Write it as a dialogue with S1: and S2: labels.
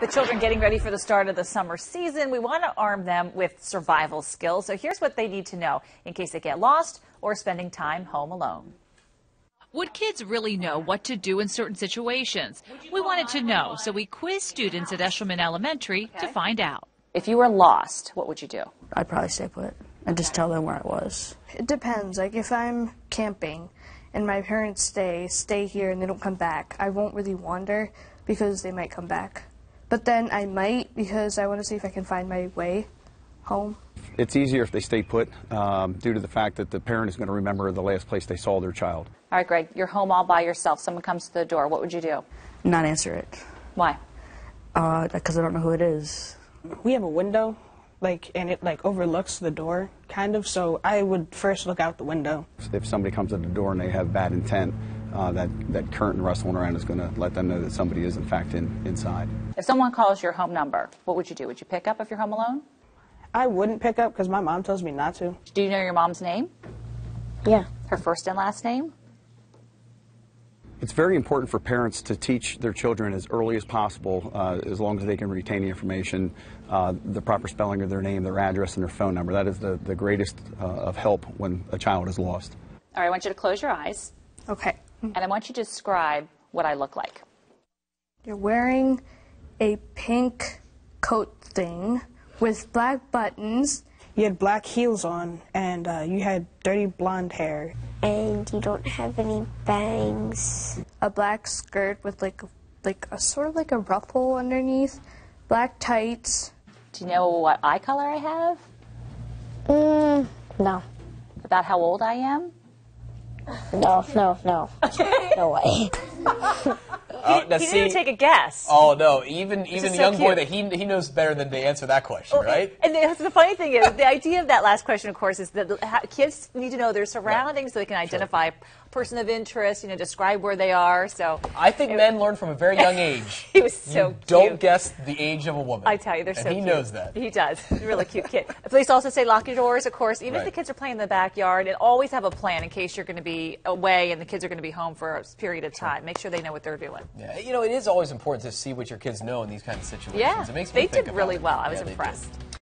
S1: The children getting ready for the start of the summer season, we want to arm them with survival skills. So here's what they need to know in case they get lost or spending time home alone. Would kids really know what to do in certain situations? We wanted to know, so we quizzed students at Eshleman Elementary to find out. If you were lost, what would you do?
S2: I'd probably stay put and just tell them where I was.
S3: It depends. Like if I'm camping and my parents stay stay here and they don't come back, I won't really wander because they might come back. But then I might because I want to see if I can find my way home.
S4: It's easier if they stay put um, due to the fact that the parent is going to remember the last place they saw their child.
S1: All right, Greg, you're home all by yourself. Someone comes to the door. What would you do?
S2: Not answer it.
S1: Why?
S2: Because I don't know who it is.
S5: we have a window like and it like overlooks the door kind of so i would first look out the window
S4: If somebody comes to the door and they have bad intent, uh, that, that curtain rustling around is going to let them know that somebody is in fact in, inside.
S1: If someone calls your home number, what would you do? Would you pick up if you're home alone?
S5: i wouldn't pick up because my mom tells me not to
S1: Do you know your mom's name?
S3: Yeah.
S1: Her first and last name?
S4: It's very important for parents to teach their children as early as possible, uh, as long as they can retain the information, uh, the proper spelling of their name, their address, and their phone number. That is the, the greatest uh, of help when a child is lost.
S1: All right, I want you to close your eyes,
S3: Okay.
S1: And I want you to describe what I look like.
S3: You're wearing a pink coat thing with black buttons.
S5: you had black heels on and uh, you had dirty blonde hair
S6: and you don't have any bangs.
S3: a black skirt with like like a sort of like a ruffle underneath, black tights.
S1: Do you know what eye color I have?
S6: Mm, no,
S1: About how old I am?
S6: No, no, no. No way.
S7: Uh,
S1: he
S7: see-
S1: didn't take a guess.
S7: Oh no! Even even a
S1: so
S7: young boy that he he knows better than to answer that question, right?
S1: And the, the funny thing is, the idea of that last question, of course, is that the- kids need to know their surroundings so they can identify a person of interest, you know, describe where they are. So
S7: I think men learn from a very young age.
S1: he was so
S7: you
S1: cute.
S7: don't guess the age of a woman.
S1: I tell you, they're
S7: and
S1: so
S7: he
S1: cute.
S7: knows that.
S1: He does. He's a really cute kid. Police also say lock your doors, of course, even if the kids are playing in the backyard, and always have a plan in case you're going to be away and the kids are going to be home for a period of time. Make sure they know what they're doing.
S7: Yeah, you know, it is always important to see what your kids know in these kinds of situations.
S1: Yeah,
S7: it makes
S1: they
S7: me think
S1: did really well. I was
S7: Yeah, they
S1: impressed.